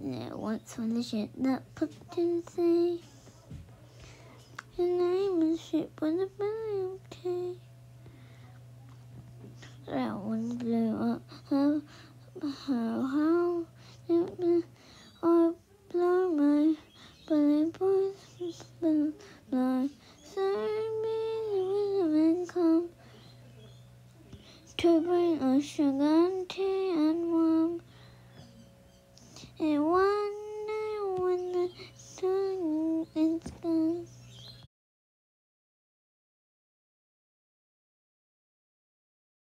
So the ship that put to sea. His name is ship with a billion T. That one blew up. How, how, how, I blow my belly boys, blind. Send me the wisdom and come to bring us sugar and tea and warm. And one